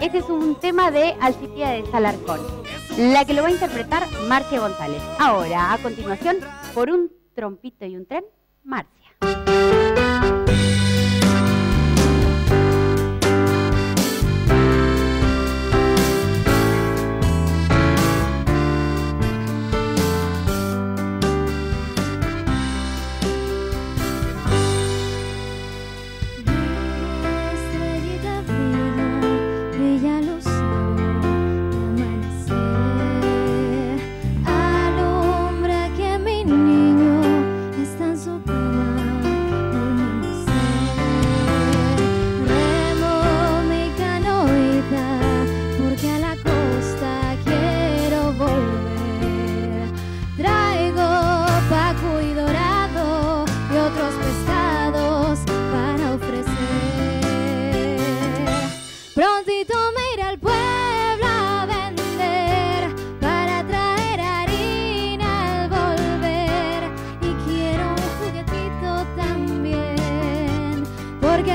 Este es un tema de Alcitia de Salarcón. La que lo va a interpretar Marcia González. Ahora, a continuación, por un trompito y un tren, Marcia. You.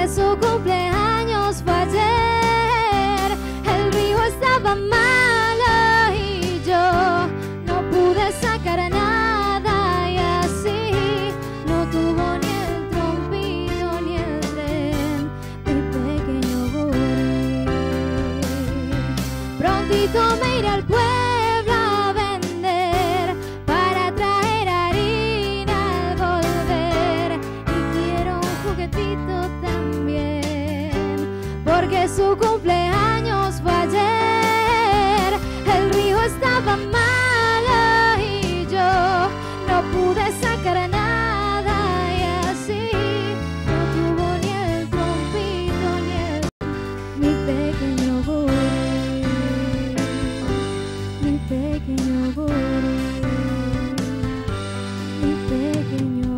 Su cumpleaños fue ayer. El río estaba malo y yo no pude sacar nada y así no tuvo ni el trompito ni el tren mi pequeño Boris. Prontito me su cumpleaños fue ayer. El río estaba malo y yo no pude sacar nada y así no tuvo ni el trompito ni el mi pequeño gorri, mi pequeño gorri, mi pequeño